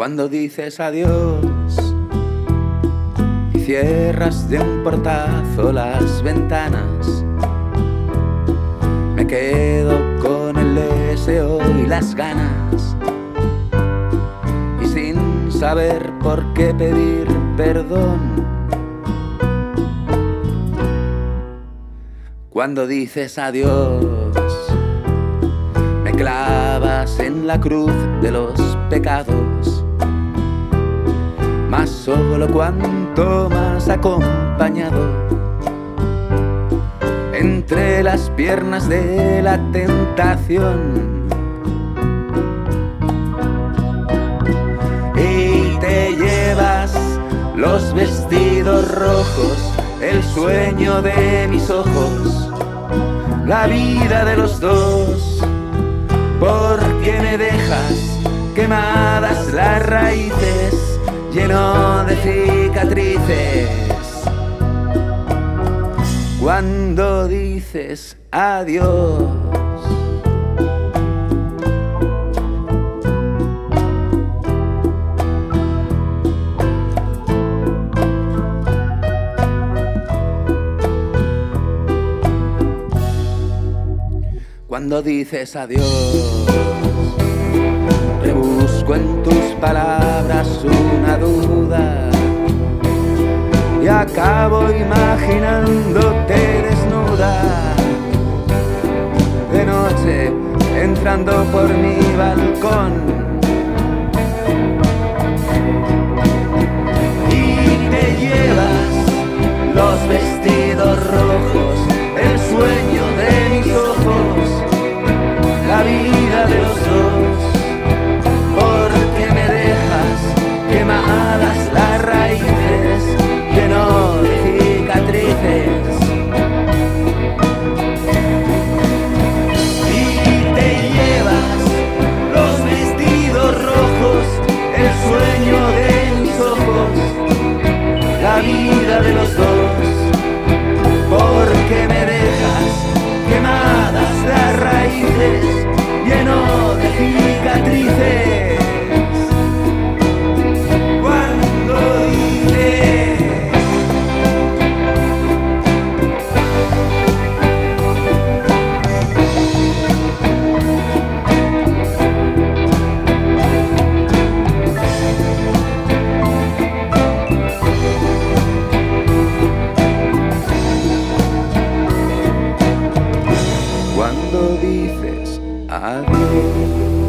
Cuando dices adiós y cierras de un portazo las ventanas, me quedo con el deseo y las ganas. Y sin saber por qué pedir perdón. Cuando dices adiós, me clavas en la cruz de los pecados más solo cuanto más acompañado. Entre las piernas de la tentación. Y te llevas los vestidos rojos, el sueño de mis ojos, la vida de los dos, porque me dejas quemadas las raíces lleno de cicatrices. Cuando dices adiós. Cuando dices adiós, rebusco en tus palabras una duda. Y acabo imaginándote desnuda. De noche entrando por mi balcón Cuando dices adiós.